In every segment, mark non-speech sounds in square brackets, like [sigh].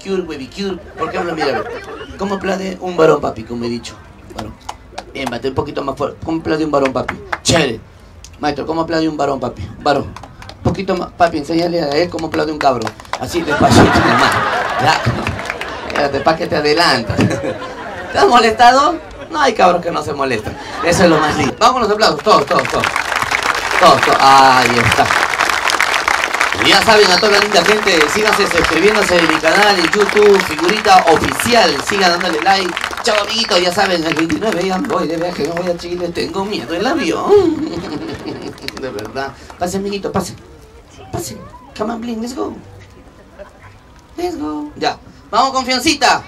Pedicure, webicure. Por ejemplo, mira, ¿cómo aplaude un varón, papi? Como he dicho. Varón. Bien, bate un poquito más fuerte. ¿Cómo aplaude un varón, papi? Chévere. Maestro, ¿cómo aplaude un varón, papi? Varón. Un poquito más. Papi, enséñale a él cómo aplaude un cabro. Así, despacito, nomás. Ya. Pa' que te adelantas. ¿Te has molestado? No hay cabros que no se molestan. Eso es lo más lindo. Vamos con los aplausos. Todos, todos, todos. Todos, todos. Ahí está. Ya saben, a toda la linda gente, síganse suscribiéndose en mi canal en YouTube, figurita oficial, sigan dándole like. Chao amiguitos, ya saben, el 29 ya voy de viaje, me voy a Chile, tengo miedo del avión. [laughs] De verdad. Pase amiguito, pase. Pase. Come on, bling, let's go. Let's go. Ya. Vamos, confiancita.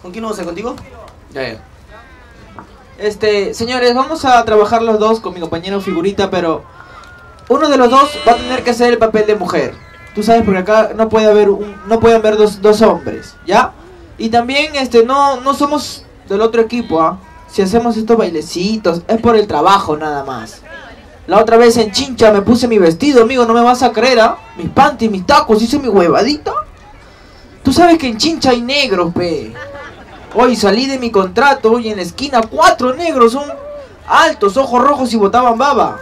¿Con quién vamos a hacer? ¿Contigo? Ya, ya. Este, señores, vamos a trabajar los dos con mi compañero figurita, pero uno de los dos va a tener que hacer el papel de mujer. Tú sabes, porque acá no no pueden haber dos, dos hombres, ¿ya? Y también, este, no, no somos del otro equipo, ¿ah? Si hacemos estos bailecitos, es por el trabajo nada más. La otra vez en Chincha me puse mi vestido, amigo, no me vas a creer, ¿ah? Mis panties, mis tacos, hice mi huevadita. Tú sabes que en Chincha hay negros, pe. Hoy salí de mi contrato y en la esquina cuatro negros son altos, ojos rojos y botaban baba.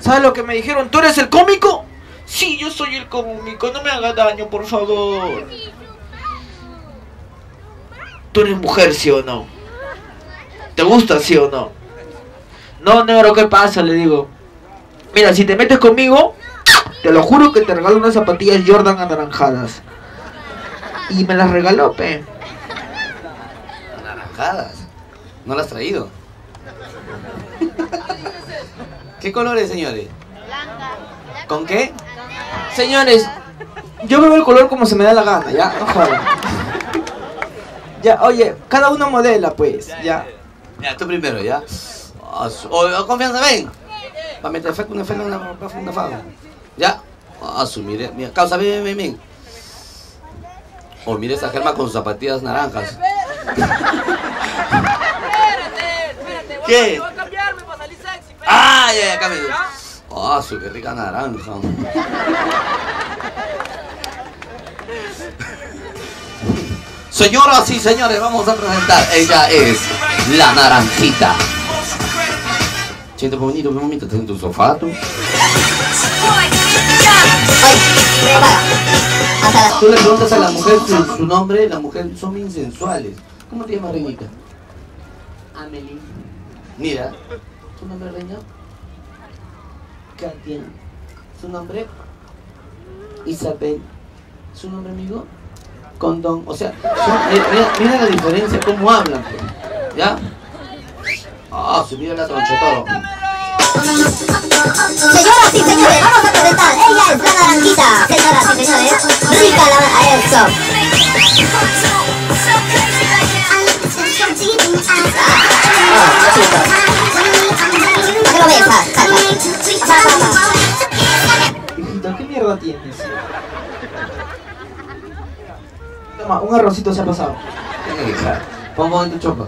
¿Sabes lo que me dijeron? ¿Tú eres el cómico? Sí, yo soy el cómico, no me haga daño, por favor. ¿Tú eres mujer, sí o no? ¿Te gusta, sí o no? No, negro, ¿qué pasa? Le digo. Mira, si te metes conmigo, te lo juro que te regalo unas zapatillas Jordan anaranjadas. Y me las regaló, pe. Naranjadas. ¿No las has traído? ¿Qué colores, señores? ¿Con qué? Señores, yo veo el color como se me da la gana, ya, no jodan. Ya, oye, cada uno modela, pues, ya. Ya, tú primero, ¿ya? Ah, oh, oh, confianza, ven. Para meter efecto, un efecto, una, una, una faga. ¿Ya? Ah, su, mire, mira, causa, ven, ven, ven, ven. Oh, mire esa germa con sus zapatillas naranjas. ¿Qué? Voy a cambiarme para salir sexy. pe. Ah, ya, ya, cambia. Ah, su, qué rica naranja. Señoras y señores, vamos a presentar. Ella es la naranjita. Siente bonito, qué bonito, en tu sofá, tú. Tú le preguntas a la mujer su, su nombre, la mujer son bien sensuales. ¿Cómo te llamas, reinita? Amelie. Mira, ¿su nombre, reina? Katia. ¿Su nombre? Isabel. ¿Su nombre, amigo? Condón. O sea, son- mira, mira- mira la diferencia, cómo hablan. pues. ¿Ya? Ah, se mira la tronchetoro. Señoras y señores, vamos a presentar. Ella es la naranjita. Señoras y señores, rica la a eso. ¿Para lo ves? Hijito, ¿qué mierda tienes? Toma, un arrocito se ha pasado. Pongo en tu chopa.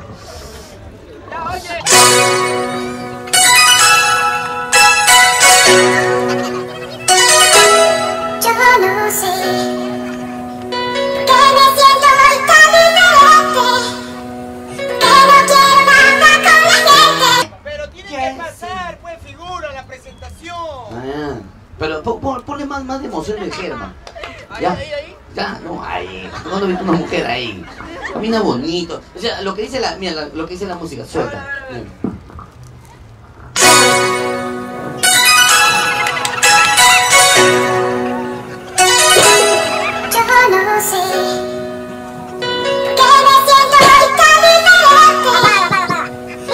Visto una mujer ahí? Camina bonito. O sea, lo que dice la, mira, la- lo que dice la música, suelta. Muy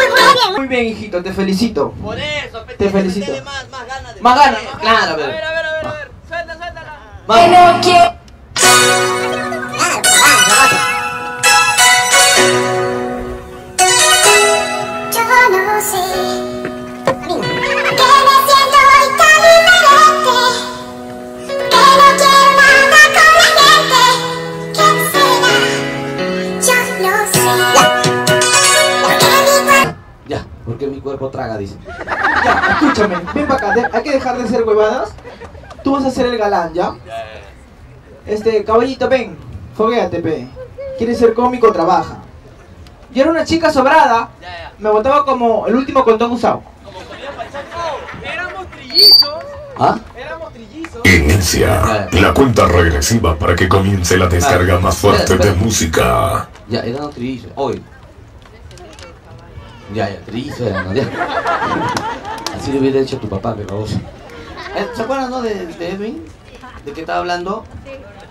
bien. Muy bien, hijito, te felicito. Por eso, pe, Te felicito. Más, más ganas de Más ganas, claro, A ver, a ver, a ver, a ver. Suelta, suéltala. Vamos. Cuerpo traga, dice. Ya, escúchame, ven para acá, de- hay que dejar de hacer huevadas. Tú vas a ser el galán, ¿ya? Este, caballito, ven, foguéate, pe. ¿Quieres ser cómico? Trabaja. Yo era una chica sobrada, me botaba como el último condón usado. Éramos trillizos. ¿Ah? Inicia la cuenta regresiva para que comience la descarga más fuerte de música. Ya, eran trillizos. Hoy. Ya, ya, ¿no? Ya. Así le hubiera hecho a tu papá, baboso. Eh, ¿Se acuerdan, no, de, de Edwin? ¿De qué estaba hablando?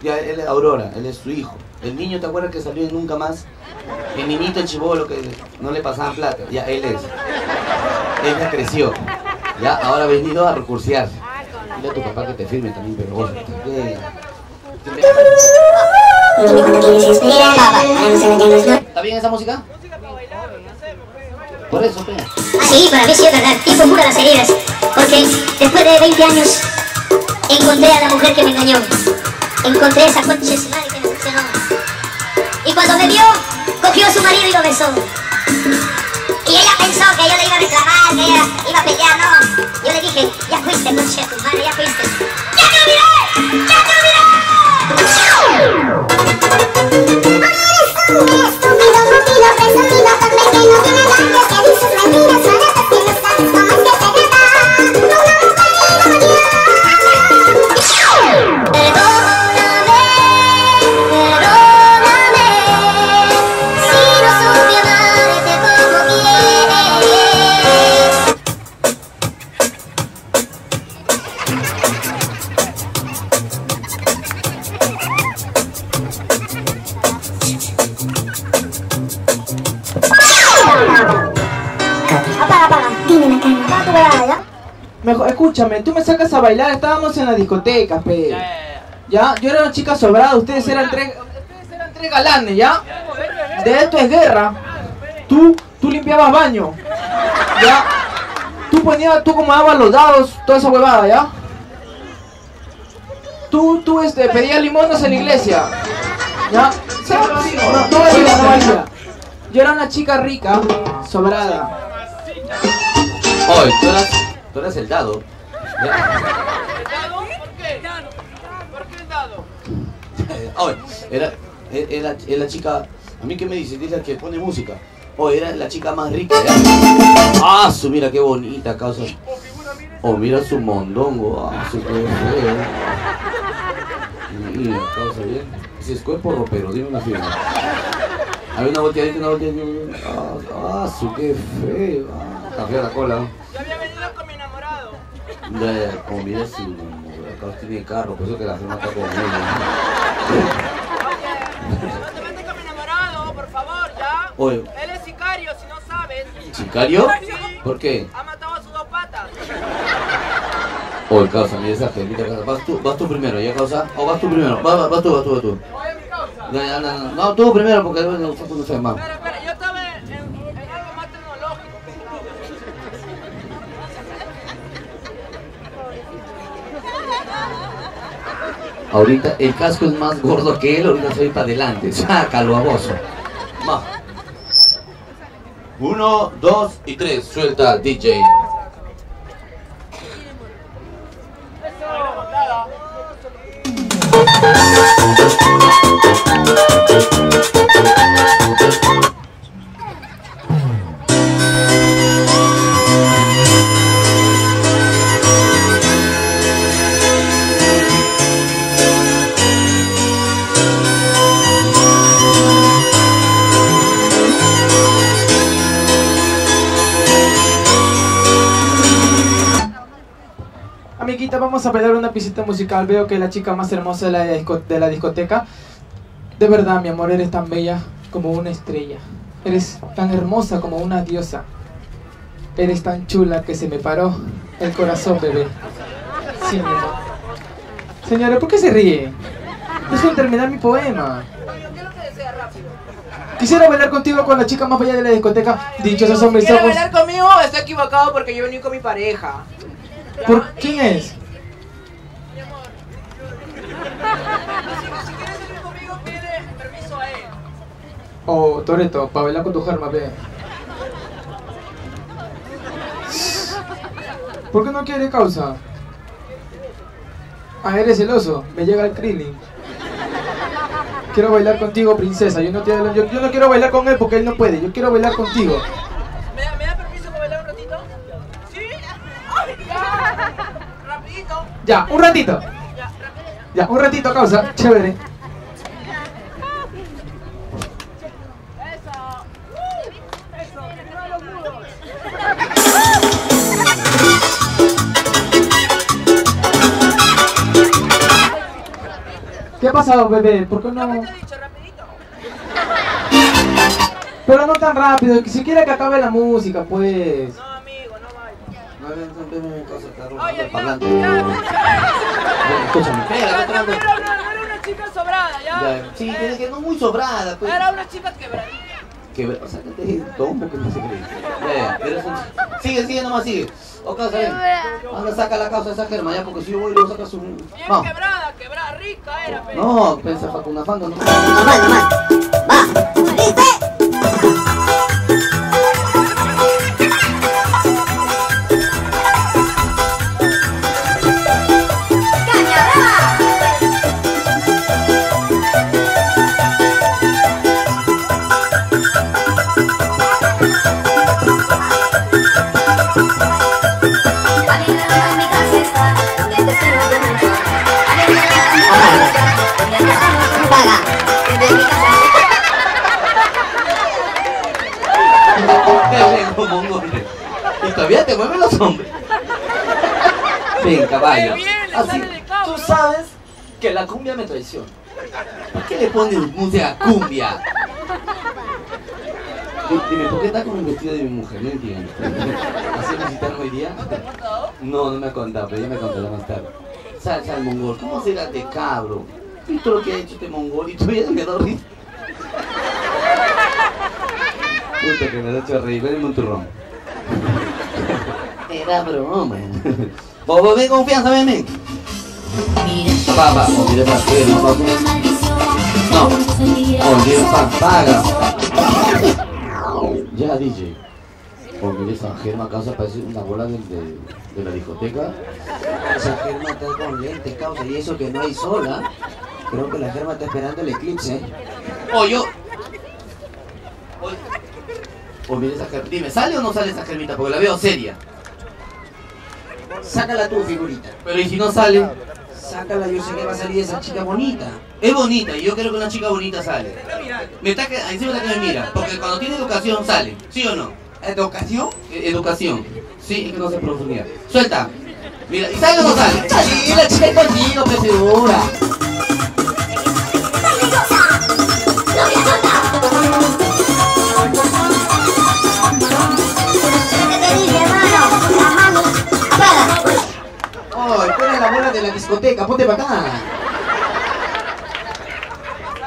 Ya, él es Aurora, él es su hijo. El niño, ¿te acuerdas que salió en Nunca Más? El niñito, chivolo, que no le pasaban plata. Ya, él es. Él ya creció. Ya, ahora ha venido a recursearse. Dile a tu papá que te firme también, pero vos. ¿Está bien esa música? Pe. Sí, para mí sí es verdad. Tiempo cura las heridas. Porque después de 20 años encontré a la mujer que me engañó. Encontré esa concha su madre que me funcionó. Y cuando me vio, cogió a su marido y lo besó. Y ella pensó que yo le iba a reclamar, que ella iba a pelear, no. Yo le dije, ya fuiste, concha tu madre, ya fuiste. ¡Ya te olvidé! ¡Ya te olvidé! Bailar, estábamos en la discoteca, pe. Ya, yo era una chica sobrada, ustedes eran tres, ustedes eran tres galanes, ¿ya? De esto es guerra. Tú, tú limpiabas baño. Ya. Tú ponías, tú acomodabas los dados, toda esa huevada, ¿ya? Tú, tú, este, pedías limones en la iglesia. ¿Ya? No, no valía, no valía. Yo era una chica rica, sobrada. Hoy, tú eras, tú eras el dado. ¿Dado? ¿Por qué? ¿Por qué el dado? Eh, Hoy, era, era, era la chica. A mí, ¿qué me dice? Dice que pone música. Hoy era la chica más rica. ¿ya? Ah, su, mira qué bonita causa. Oh, mira su mondongo. Ah, su qué feo. Mira, causa bien. Si es cuerpo ropero, dime una firma. Hay una volteadita, una volteadita. Ah, ah, su qué feo. Ah, está fea la cola. Yo había venido con mi enamorado. Como mira su. Acá tiene carro, por eso que la firma está conmigo. No te metas con mi enamorado, por favor, ¿ya? Oye, Él es sicario, si no sabes. ¿sicario? Sí. ¿Por qué? Ha matado a sus dos patas. Oye, causa, mira esa gentita causa. Vas tú, vas tú primero, ¿ya causa? O vas tú primero. Va, va, vas tú, vas tú, vas tú. Oye, mi causa. No, no, no, no, no, tú primero porque no, no, no yo estaba en, en algo más tecnológico. Ahorita el casco es más gordo que él, ahorita soy para adelante. [laughs] Sácalo, baboso. Va. Uno, dos y tres. Suelta, DJ. Pisita musical. Veo que es la chica más hermosa de la, de la discoteca. De verdad, mi amor, eres tan bella como una estrella. Eres tan hermosa como una diosa. Eres tan chula que se me paró el corazón, bebé. Sí, mi amor. Señores, ¿por qué se ríe? Déjenme terminar mi poema. Quisiera bailar contigo con la chica más bella de la discoteca. Dichosos son mis ¿Quiere ojos. bailar conmigo? Está equivocado porque yo vení con mi pareja. ¿Por quién es? Oh, Toreto, para bailar con tu germa. ¿Por qué no quiere causa? Ah, eres celoso. Me llega el Krillin. Quiero bailar contigo, princesa. Yo no, quiero, yo, yo no quiero bailar con él porque él no puede. Yo quiero bailar contigo. ¿Me, da- ¿Me da permiso para bailar un ratito? ¿Sí? ¡Ay, ya! Rapidito. Ya, un ratito. Ya. Ya, un ratito, causa. Chévere. Pasado, bebé? ¿Por qué no? ¿Qué te he dicho? Rapidito. Pero no tan rápido, que si quiere que acabe la música, pues. No, amigo, no vayas. No, ven, ven, cosa, está Oye, el parlante. escúchame. No, no era una chica sobrada, ¿ya? Ya, Sí, tiene que no muy sobrada, pues. Era una chica quebradita. Que, o sea, que te tomo que no se cree. Ya, ya, pero es un- Sigue, sigue nomás, sigue. O causa, ven. Anda, saca la causa de esa germa, ya, porque si yo voy y lo sacas un. Quebrada, quebrada, rica era, pero. no, pensa con una fanga, no. Va. Así, tú sabes que la cumbia me traiciona. ¿Por qué le pones música cumbia? Dime, ¿por qué estás con el vestido de mi mujer? No entiendo. ¿Así me citaron hoy día? No, no me ha contado, pero ya me contará más tarde. Sal, sal, mongol. ¿Cómo será de cabro? ¿Visto lo que ha hecho este mongol? Y todavía me da risa. Puta que me da hecho reír. Ven un turrón. Era broma. Vos, vos, ven confianza, ven, ven. Va, o mire, va, ven, no, no, o mire, pa, paga. Ya, DJ. O mire, esa germa causa parece una bola de, de, de la discoteca. Esa germa está con lentes, causa, y eso que no hay sol, ¿ah? Creo que la germa está esperando el eclipse. O yo. O, o mire esa germa. Dime, ¿sale o no sale esa germita? Porque la veo seria. Sácala tú, figurita. Pero ¿y si no sale? Sácala, yo sé que va a salir esa chica bonita. Es bonita y yo creo que una chica bonita sale. Me está que, encima está que me mira, porque cuando tiene educación sale, ¿sí o no? ¿Educación? E- educación. Sí, es que no se profundidad. Suelta. Mira, ¿y sale o no sale? Sí, la chica es contigo, segura. La bola de la discoteca, ponte para acá.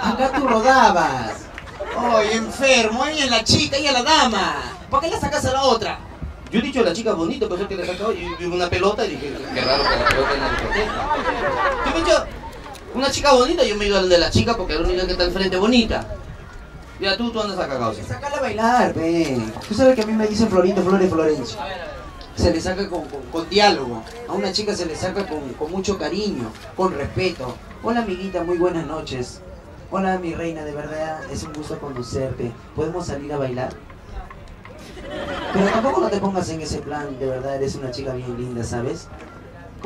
Acá tú rodabas. Oh, enfermo, ella es la chica, ella es la dama. ¿Por qué le sacas a la otra? Yo he dicho la chica bonita, por eso que le he sacado y vi una pelota y dije, qué raro que la pelota en la discoteca. Yo me he dicho, una chica bonita, yo me he ido al de la chica porque es la única que está enfrente bonita. Ya tú, tú andas acá, causa. Sácala a bailar, ven. Tú sabes que a mí me dicen Florindo, Flores, Florencio. Se le saca con, con- diálogo. A una chica se le saca con, con mucho cariño, con respeto. Hola, amiguita, muy buenas noches. Hola, mi reina, de verdad es un gusto conocerte. ¿Podemos salir a bailar? Pero tampoco no te pongas en ese plan, de verdad eres una chica bien linda, ¿sabes?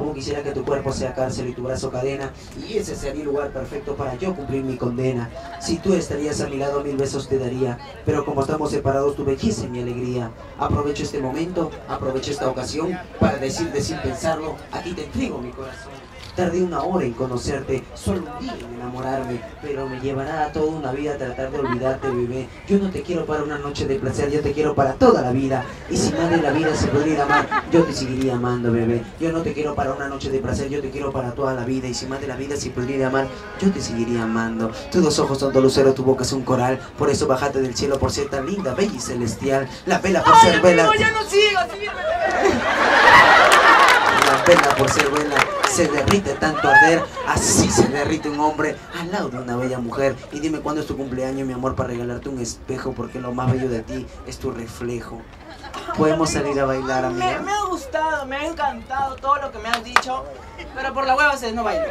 Como quisiera que tu cuerpo sea cárcel y tu brazo cadena, y ese sería el lugar perfecto para yo cumplir mi condena. Si tú estarías a mi lado, mil besos te daría, pero como estamos separados, tu belleza y mi alegría. Aprovecho este momento, aprovecho esta ocasión para decirte sin pensarlo, aquí te entrego mi corazón. Tardé una hora en conocerte, solo un día en enamorarme, pero me llevará toda una vida tratar de olvidarte, bebé. Yo no te quiero para una noche de placer, yo te quiero para toda la vida. Y si más de la vida se pudiera amar, yo te seguiría amando, bebé. Yo no te quiero para una noche de placer, yo te quiero para toda la vida. Y si más de la vida, si pudiera amar, yo te seguiría amando. Tus dos ojos son dos luceros, tu boca es un coral. Por eso bajate del cielo por ser tan linda, bella y celestial. La vela por Ay, ser vela. amigo, ya no sigas, sígueme. La vela por ser vela se derrite tanto arder, así se derrite un hombre al lado de una bella mujer. Y dime cuándo es tu cumpleaños, mi amor, para regalarte un espejo, porque lo más bello de ti es tu reflejo. Podemos salir a bailar, Me, amiga. me ha gustado, me ha encantado todo lo que me has dicho, pero por la hueva se no bailo.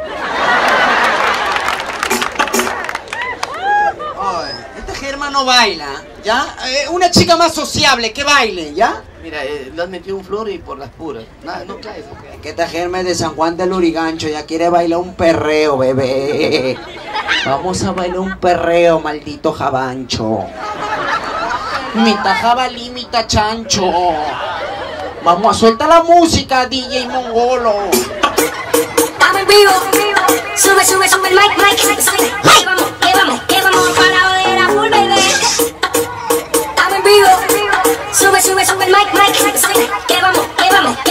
Ay, esta Germa no baila, ¿ya? Eh, una chica más sociable, que baile, ¿ya? Mira, eh, le has metido un flor y por las puras. Nada, no caes. Que esta Germa es de San Juan del Lurigancho, ya quiere bailar un perreo, bebé. Vamos a bailar un perreo, maldito jabancho. Mita jabalí, mita chancho. Vamos a soltar la música, DJ Mongolo. Estamos en vivo. Sube, sube, sube el mic, mic. Que vamos, que vamos, que vamos Sube, sube, sube el mic, mic. Vamos, que vamos, que vamos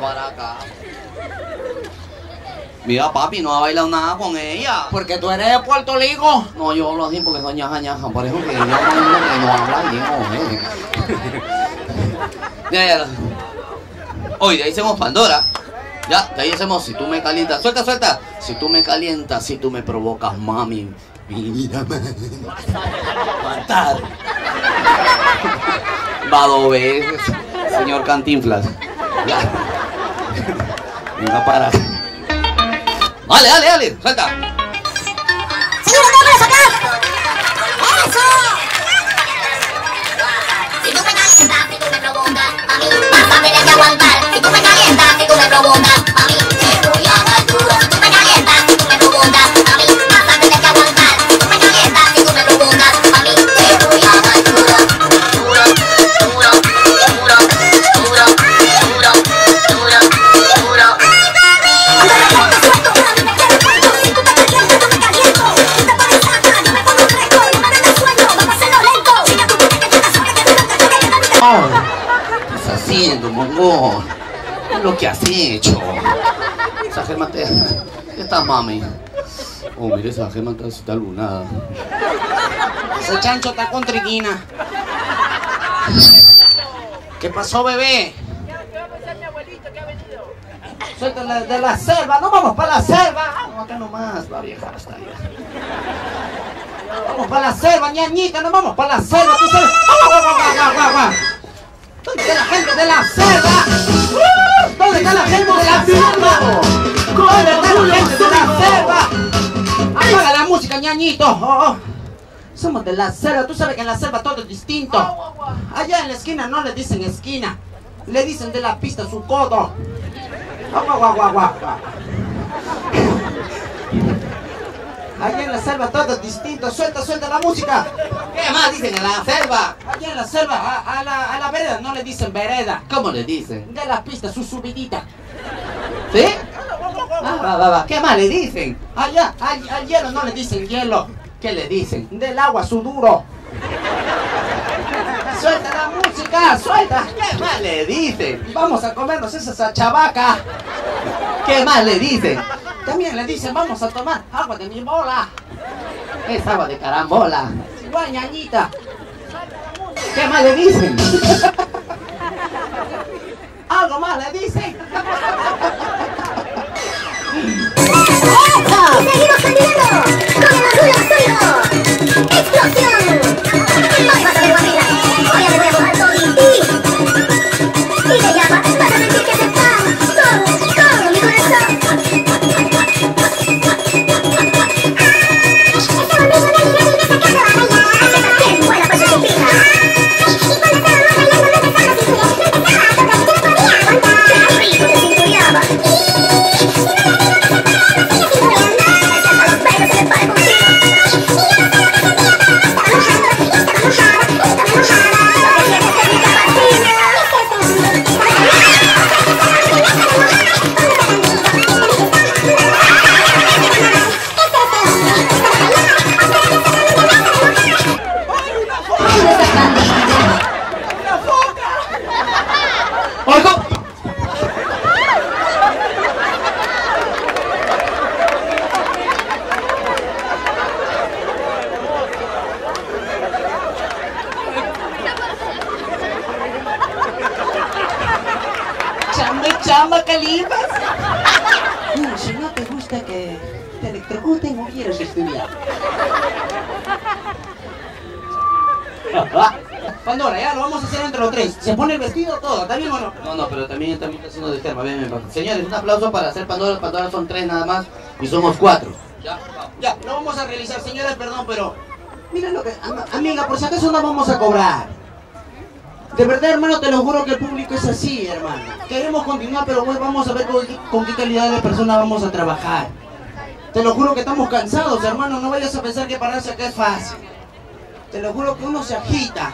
Para acá. Mira, papi, no ha bailado nada con ella. Porque tú eres de Puerto Rico. No, yo hablo así porque soy ñaja ñaja. Por eso que yo no, no, habla bien. Hoy de ahí hacemos Pandora. Ya, de ahí hacemos si tú me calientas. Suelta, suelta. Si tú me calientas, si tú me provocas, mami. Mírame. Matar. Va dos veces, señor Cantinflas. Ya. Venga para. Dale, dale, dale. Suelta. Señora, vámonos acá. ¡Eso! Si tú me calientas, si tú me provocas, a mí vas a tener aguantar. Si tú me calientas, si tú me provocas, a mí lo que has hecho? Esa gema te... ¿Qué estás, mami? Oh, mira, esa gema está, está lunada. Ese chancho está con triquina. ¿Qué pasó, bebé? ¿Qué va a pensar mi abuelito que ha venido? Suéltala de la selva, no vamos para la selva. No, acá nomás, va a viajar hasta allá. Vamos para la selva, ñañita, no vamos para la selva. Tú sabes. ¡Ah, guau, guau, guau, guau, guau! ¿Dónde está la gente de la selva? ¿Dónde está la gente de la selva? ¿Dónde está la gente de la selva? Apaga la música, ñañito. Oh, oh. Somos de la selva, tú sabes que en la selva todo es distinto. Allá en la esquina no le dicen esquina, le dicen de la pista su codo. Agua, agua, agua, agua. Allá en la selva todo es distinto, suelta, suelta la música. ¿Qué más dicen en la selva? Allá en la selva, a, a la, a la vereda no le dicen vereda. ¿Cómo le dicen? De la pista su subidita. ¿Sí? Ah, va, va, va. ¿Qué más le dicen? Allá, al, al hielo no le dicen hielo. ¿Qué le dicen? Del agua su duro. Suelta la música, suelta. ¿Qué más le dicen? Vamos a comernos esa chavaca. ¿Qué más le dicen? También le dicen, vamos a tomar agua de mi bola. Es agua de carambola. Igual. ¿Qué más le dicen? [laughs] Algo más le dicen. [laughs] Se pone el vestido todo, ¿está bien o no? No, no, pero también, también está haciendo de ven, ven. Señores, un aplauso para hacer Pandora. Pandora son tres nada más y somos cuatro. Ya. Ya, lo vamos a realizar, señores, perdón, pero... Mira lo que... am- Amiga, por si acaso no vamos a cobrar. De verdad, hermano, te lo juro que el público es así, hermano. Queremos continuar, pero pues, vamos a ver con, qué- con qué calidad de persona vamos a trabajar. Te lo juro que estamos cansados, hermano. No vayas a pensar que pararse acá es fácil. Te lo juro que uno se agita.